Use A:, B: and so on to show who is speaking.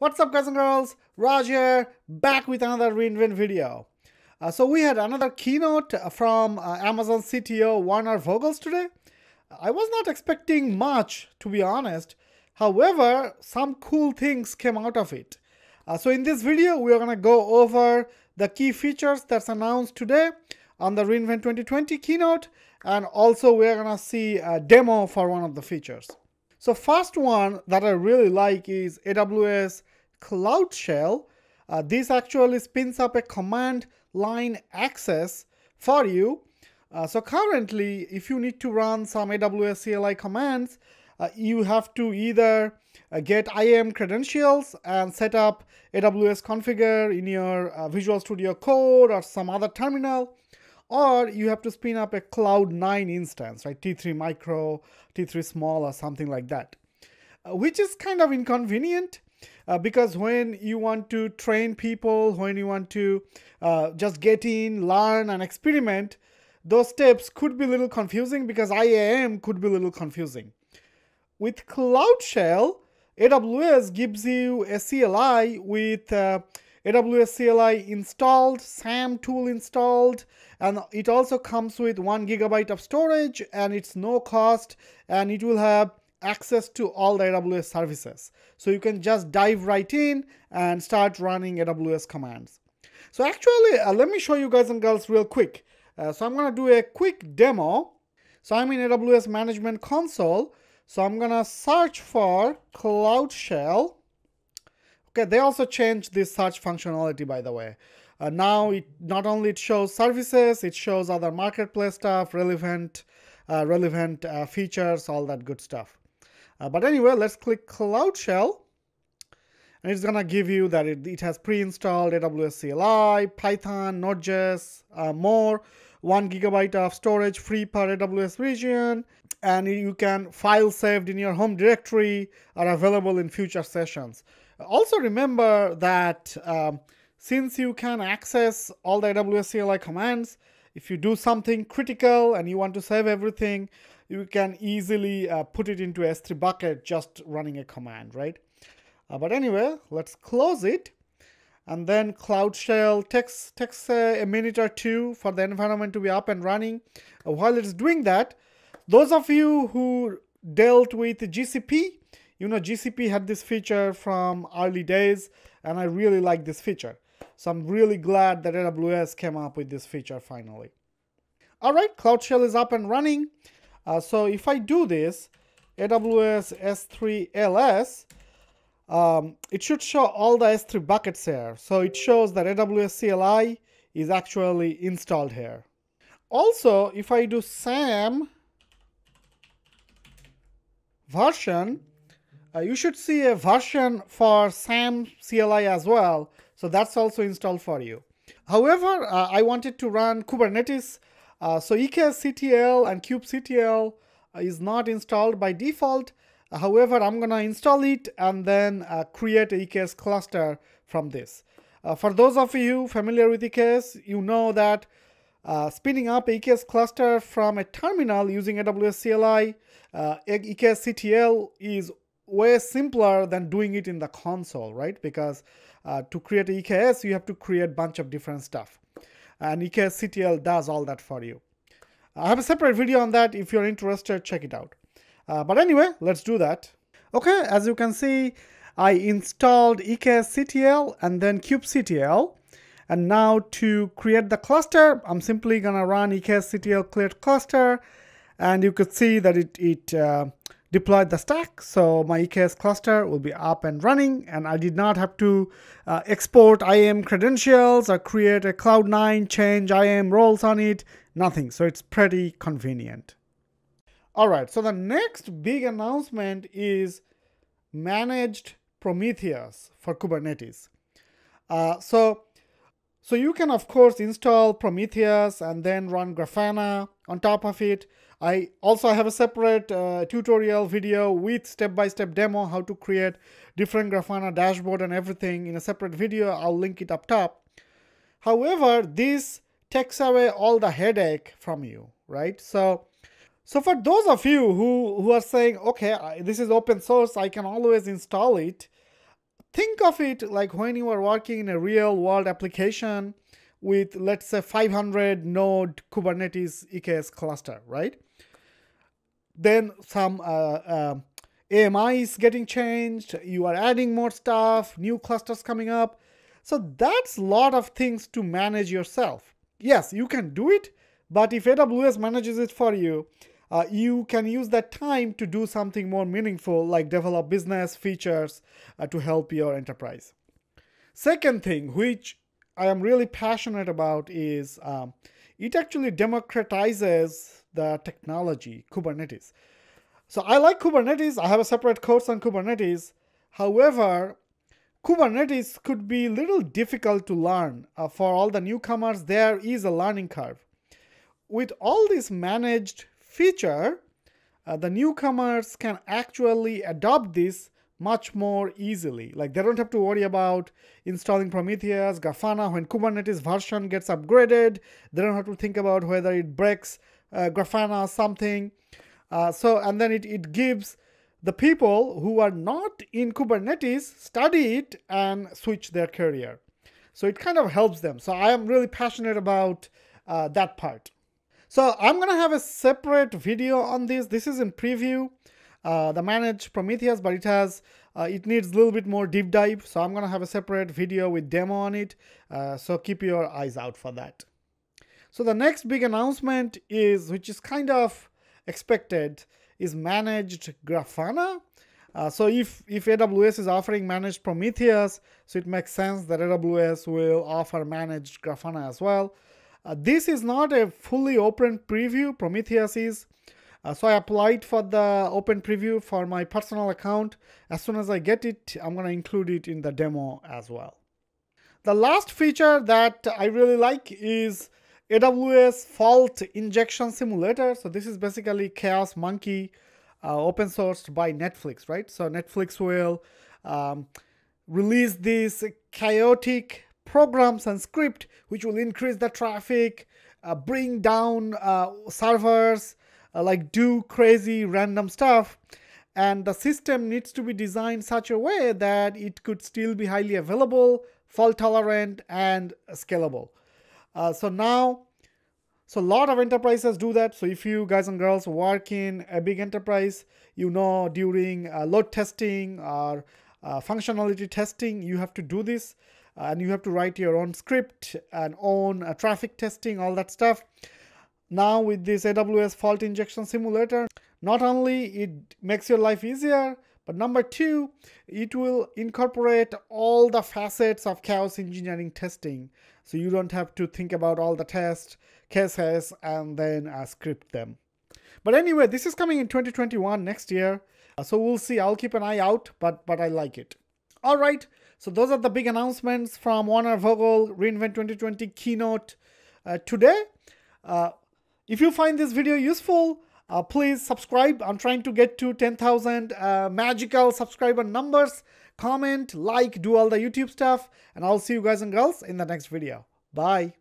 A: What's up guys and girls, Raj here, back with another reInvent video. Uh, so we had another keynote from uh, Amazon CTO Werner Vogels today. I was not expecting much to be honest, however some cool things came out of it. Uh, so in this video we are going to go over the key features that's announced today on the reInvent 2020 keynote and also we're going to see a demo for one of the features. So first one that I really like is AWS Cloud Shell. Uh, this actually spins up a command line access for you. Uh, so currently, if you need to run some AWS CLI commands, uh, you have to either uh, get IAM credentials and set up AWS configure in your uh, Visual Studio Code or some other terminal, or you have to spin up a Cloud9 instance, right? T3 Micro, T3 Small, or something like that, uh, which is kind of inconvenient. Uh, because when you want to train people, when you want to uh, just get in, learn, and experiment, those steps could be a little confusing because IAM could be a little confusing. With Cloud Shell, AWS gives you a CLI with uh, AWS CLI installed, SAM tool installed, and it also comes with one gigabyte of storage and it's no cost and it will have access to all the AWS services. So you can just dive right in and start running AWS commands. So actually, uh, let me show you guys and girls real quick. Uh, so I'm gonna do a quick demo. So I'm in AWS Management Console. So I'm gonna search for Cloud Shell. Okay, they also changed this search functionality by the way. Uh, now it not only it shows services, it shows other marketplace stuff, relevant, uh, relevant uh, features, all that good stuff. Uh, but anyway, let's click Cloud Shell. And it's gonna give you that it, it has pre-installed AWS CLI, Python, Node.js, uh, more, one gigabyte of storage free per AWS region, and you can file saved in your home directory are available in future sessions. Also remember that um, since you can access all the AWS CLI commands, if you do something critical and you want to save everything, you can easily uh, put it into S3 bucket just running a command, right? Uh, but anyway, let's close it. And then Cloud Shell takes, takes a, a minute or two for the environment to be up and running. Uh, while it's doing that, those of you who dealt with GCP, you know GCP had this feature from early days, and I really like this feature. So I'm really glad that AWS came up with this feature finally. All right, Cloud Shell is up and running. Uh, so if I do this, AWS S3 LS, um, it should show all the S3 buckets here. So it shows that AWS CLI is actually installed here. Also, if I do SAM version, uh, you should see a version for SAM CLI as well. So that's also installed for you. However, uh, I wanted to run Kubernetes so EKSCTL and kubectl uh, is not installed by default. Uh, however, I'm going to install it and then uh, create a EKS cluster from this. Uh, for those of you familiar with EKS, you know that uh, spinning up EKS cluster from a terminal using AWS CLI, EKSCTL is way simpler than doing it in the console, right? Because to create EKS, you have to create a bunch of different stuff and EKSCTL does all that for you. I have a separate video on that. If you're interested, check it out. Uh, but anyway, let's do that. Okay, as you can see, I installed EKSCTL and then kubectl. And now to create the cluster, I'm simply gonna run EKSCTL create cluster. And you could see that it, it uh, deployed the stack. So my EKS cluster will be up and running and I did not have to uh, export IAM credentials or create a Cloud9, change IAM roles on it, nothing. So it's pretty convenient. All right, so the next big announcement is managed Prometheus for Kubernetes. Uh, so, so you can of course install Prometheus and then run Grafana on top of it. I also have a separate uh, tutorial video with step-by-step -step demo how to create different Grafana dashboard and everything in a separate video. I'll link it up top. However, this takes away all the headache from you, right? So, so for those of you who, who are saying, okay, this is open source, I can always install it. Think of it like when you are working in a real world application with let's say 500 node Kubernetes EKS cluster, right? Then some uh, uh, AMI is getting changed, you are adding more stuff, new clusters coming up. So that's a lot of things to manage yourself. Yes, you can do it, but if AWS manages it for you, uh, you can use that time to do something more meaningful like develop business features uh, to help your enterprise. Second thing, which I am really passionate about is um, it actually democratizes the technology, Kubernetes. So I like Kubernetes. I have a separate course on Kubernetes. However, Kubernetes could be a little difficult to learn. Uh, for all the newcomers, there is a learning curve. With all these managed feature, uh, the newcomers can actually adopt this much more easily. Like they don't have to worry about installing Prometheus, Grafana when Kubernetes version gets upgraded. They don't have to think about whether it breaks uh, Grafana or something. Uh, so, and then it, it gives the people who are not in Kubernetes study it and switch their career. So it kind of helps them. So I am really passionate about uh, that part. So I'm going to have a separate video on this. This is in preview, uh, the managed Prometheus, but it has, uh, it needs a little bit more deep dive. So I'm going to have a separate video with demo on it. Uh, so keep your eyes out for that. So the next big announcement is, which is kind of expected, is managed Grafana. Uh, so if, if AWS is offering managed Prometheus, so it makes sense that AWS will offer managed Grafana as well. Uh, this is not a fully open preview, Prometheus is. Uh, so I applied for the open preview for my personal account. As soon as I get it, I'm going to include it in the demo as well. The last feature that I really like is AWS Fault Injection Simulator. So this is basically Chaos Monkey uh, open sourced by Netflix, right? So Netflix will um, release this chaotic programs and script which will increase the traffic, uh, bring down uh, servers, uh, like do crazy random stuff. And the system needs to be designed such a way that it could still be highly available, fault tolerant, and scalable. Uh, so now, so a lot of enterprises do that. So if you guys and girls work in a big enterprise, you know during uh, load testing or uh, functionality testing, you have to do this and you have to write your own script and own uh, traffic testing, all that stuff. Now with this AWS fault injection simulator, not only it makes your life easier, but number two, it will incorporate all the facets of chaos engineering testing. So you don't have to think about all the test cases and then uh, script them. But anyway, this is coming in 2021 next year. So we'll see. I'll keep an eye out, but but I like it. All right. So those are the big announcements from Werner Vogel reInvent 2020 keynote uh, today. Uh, if you find this video useful, uh, please subscribe. I'm trying to get to 10,000 uh, magical subscriber numbers. Comment, like, do all the YouTube stuff, and I'll see you guys and girls in the next video. Bye.